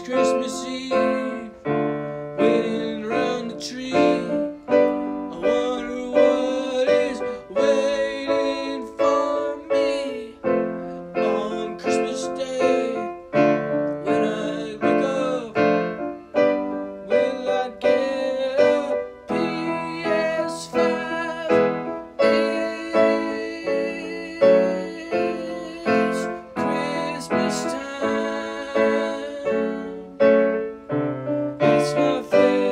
Christmas Eve, waiting around the tree. perfect.